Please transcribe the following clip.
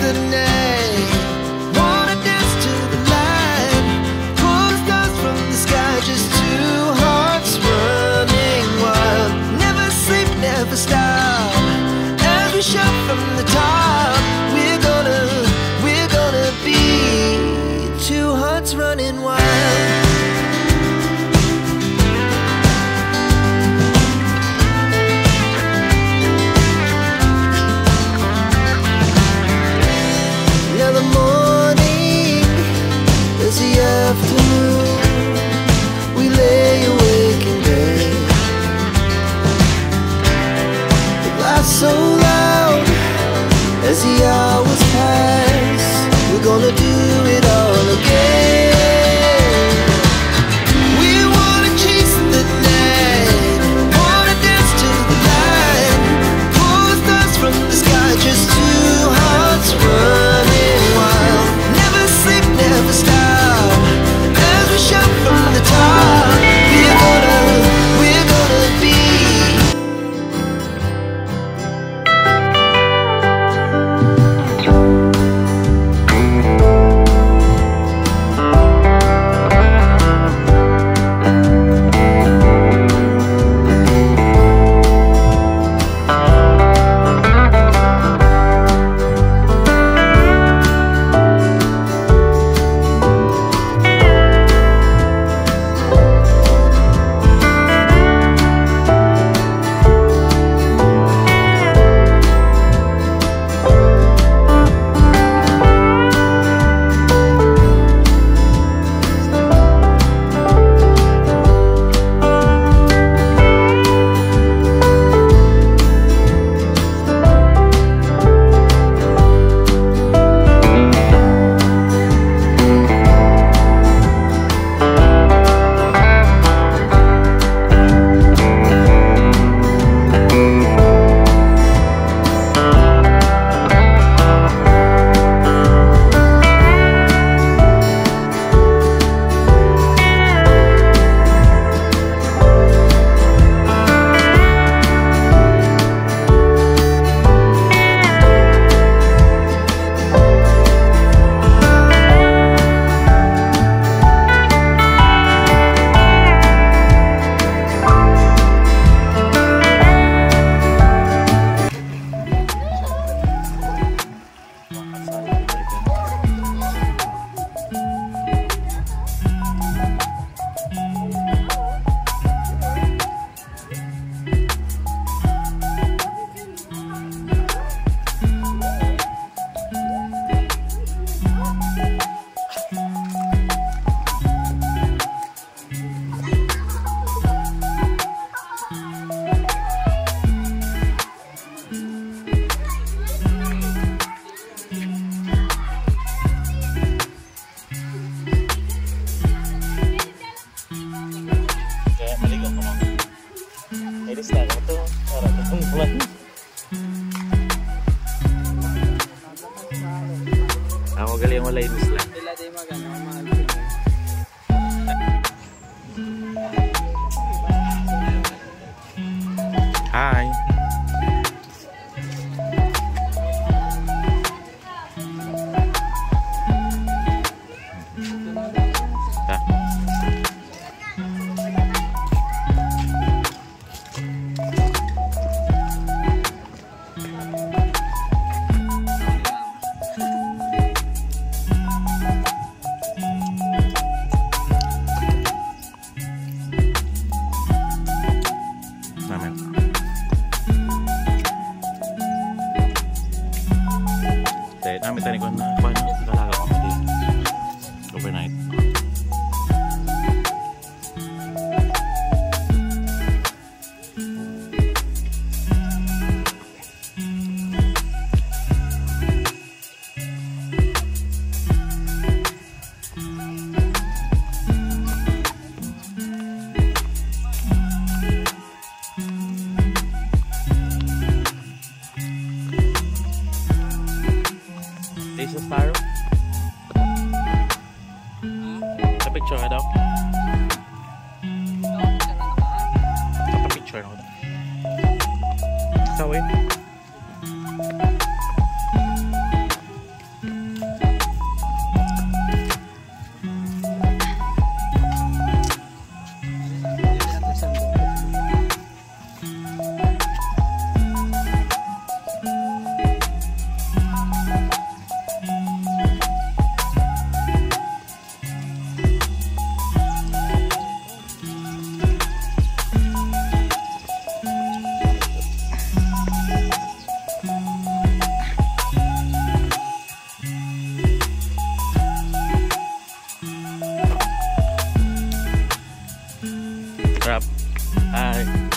The night, alis na ako to. Para itong buwan. Ah, ako galing wala yung isla. Sila di magano mga Hi. Sa star. Sa picture ka daw. Sa picture ako. Sa way. I.